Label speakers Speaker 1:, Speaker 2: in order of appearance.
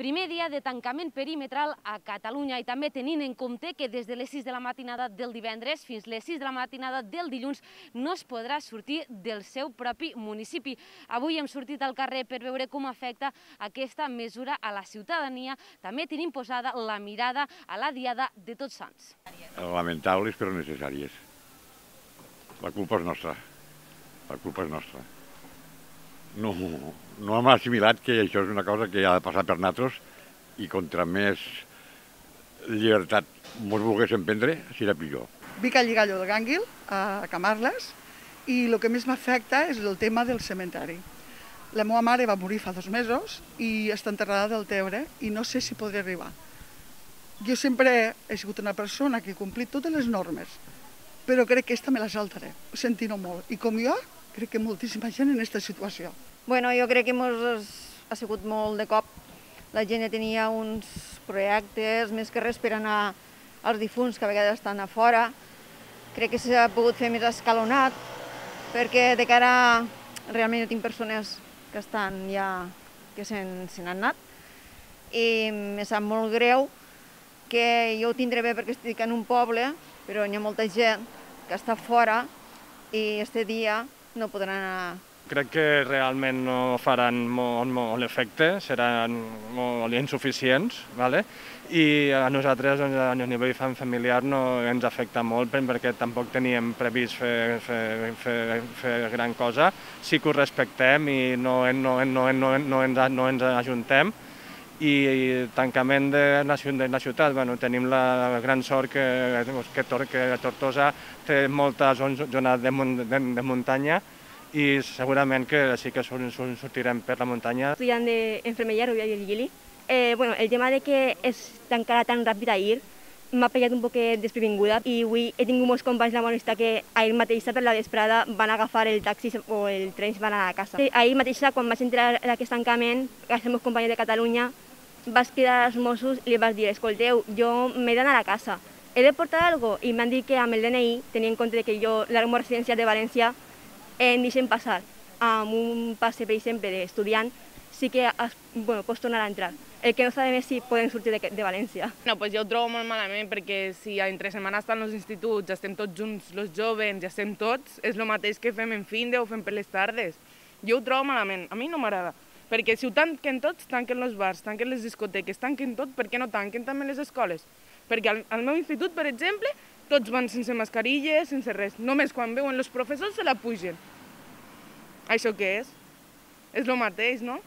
Speaker 1: Primer dia de tancament perimetral a Catalunya i també tenint en compte que des de les 6 de la matinada del divendres fins les 6 de la matinada del dilluns no es podrà sortir del seu propi municipi. Avui hem sortit al carrer per veure com afecta aquesta mesura a la ciutadania. També tenim posada la mirada a la diada de Tots Sants.
Speaker 2: Lamentables però necessàries. La culpa és nostra. La culpa és nostra no, no hem assimilat que això és una cosa que ha de passar per nosaltres i contra més llibertat ens volguéssim prendre, serà pitjor.
Speaker 3: Vic a Lligallo del Gànguil, a Camarles, i el que més m'afecta és el tema del cementeri. La meva mare va morir fa dos mesos i està enterrada del Tebre i no sé si podré arribar. Jo sempre he sigut una persona que he complit totes les normes, però crec que aquesta me la saltaré, sentint-ho molt. I com jo, crec que moltíssima gent en aquesta situació.
Speaker 4: Bueno, jo crec que mos ha sigut molt de cop. La gent ja tenia uns projectes, més que res per anar als difunts que a vegades estan a fora. Crec que s'ha pogut fer més escalonat, perquè de cara realment jo tinc persones que estan ja, que se n'han anat, i me sap molt greu que jo ho tindré bé perquè estic en un poble, però hi ha molta gent que està fora i este dia no podran anar
Speaker 5: crec que realment no faran molt, molt efecte, seran molt insuficients, ¿vale? i a nosaltres doncs, a nivell familiar no ens afecta molt perquè tampoc teníem previst fer, fer, fer, fer gran cosa. Sí que ho respectem i no, no, no, no, no, ens, no ens ajuntem i tancament de la, de la ciutat. Bueno, tenim la gran sort que, que, que Tortosa té molta zona de, de, de muntanya i segurament que sí que sortirem per la muntanya.
Speaker 6: Estudiant d'enfermeria a Rovira i Virgili. Eh, bueno, el tema de que es tancara tan ràpid ahir m'ha pillat un poc desprevinguda i avui he tingut molts companys de universitat que ahir mateixa per la vesprada van agafar el taxi o el tren i van anar a casa. Ahir mateixa, quan vaig entrar d'aquest tancament, els meus companys de Catalunya, vas cridar als Mossos i li vas dir, escolteu, jo m'he d'anar a casa, he de portar cosa? I m'han dit que amb el DNI, tenint en compte que jo, la meva residència de València, em deixen passar amb un passe, per exemple, d'estudiant, sí que es, bueno, pots tornar a entrar. El que no sabem és si poden sortir de, de València.
Speaker 7: No, pues jo ho trobo molt malament perquè si entre setmana estan els instituts, estem tots junts, els jovens, ja estem tots, és el mateix que fem en fin de o fem per les tardes. Jo ho trobo malament, a mi no m'agrada. Perquè si ho tanquen tots, tanquen els bars, tanquen les discoteques, tanquen tot, per què no tanquen també les escoles? Perquè al, al meu institut, per exemple, tots van sense mascarilles, sense res. Només quan veuen els professors se la pugen. Això què és? És el mateix, no?